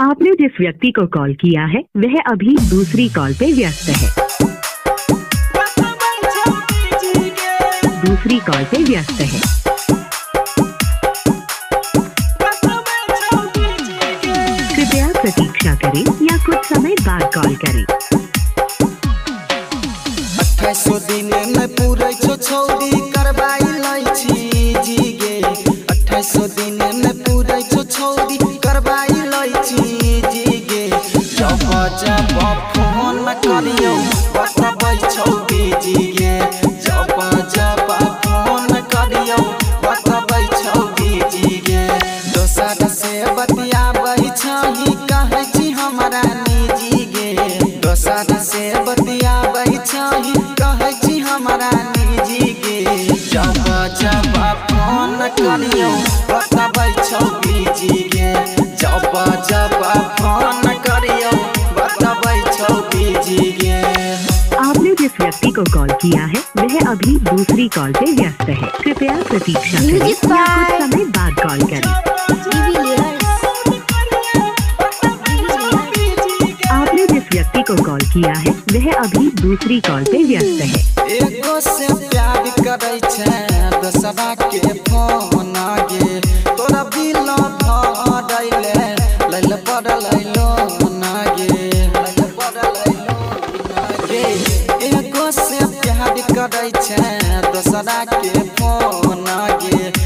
आपने जिस व्यक्ति को कॉल किया है, वह अभी दूसरी कॉल पे व्यस्त है। दूसरी कॉल पे व्यस्त है। कृपया प्रतीक्षा करें या कुछ समय बाद कॉल करें। जब फ़ोन करियो। बतबै छौरी जी गे जब जब फ़ोन करियो। बतबै छौरी जी गे दोसर से बतियाबै छही कहै छी हमरा निजी गे दोसर से बतियाबै छही कहै छी हमरा निजी गे जब जब फ़ोन करियो। बतबै छौ बीजी गे जब कॉल किया है। वह अभी दूसरी कॉल पे व्यस्त है। कृपया प्रतीक्षा करें। या कुछ समय बाद कॉल करें। आपने जिस व्यक्ति को कॉल किया है वह अभी दूसरी कॉल पे व्यस्त है। एगो से प्यार करै छै दोसरा के फ़ोन गे तोरा बिल भरैले लैल पड़ल नागे प्यार दोसरा के फ़ोन गे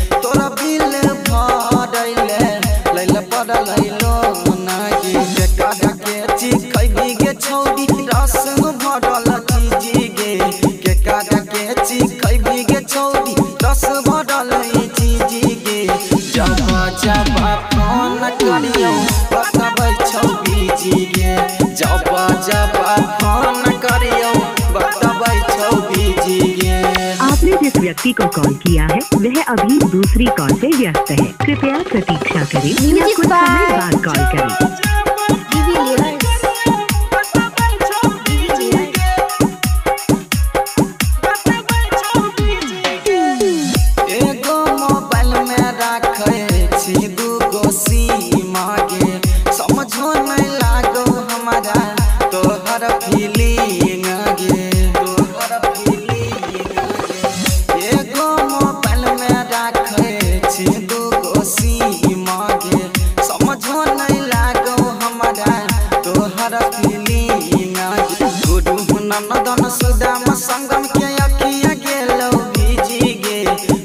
व्यक्ति को कॉल किया है वह अभी दूसरी कॉल से व्यस्त है। कृपया प्रतीक्षा करें या कुछ समय बाद कॉल करें। नंदन सुदाम संगम के अखिया गेलो बीजी गे।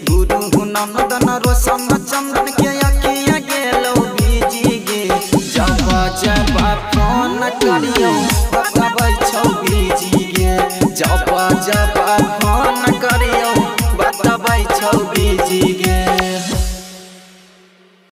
गुरु नंदन रोशन चंदन के अखिया गेलो बीजी गे। जब जब फ़ोन करियो, बताबै छौ बीजी गे। जब जब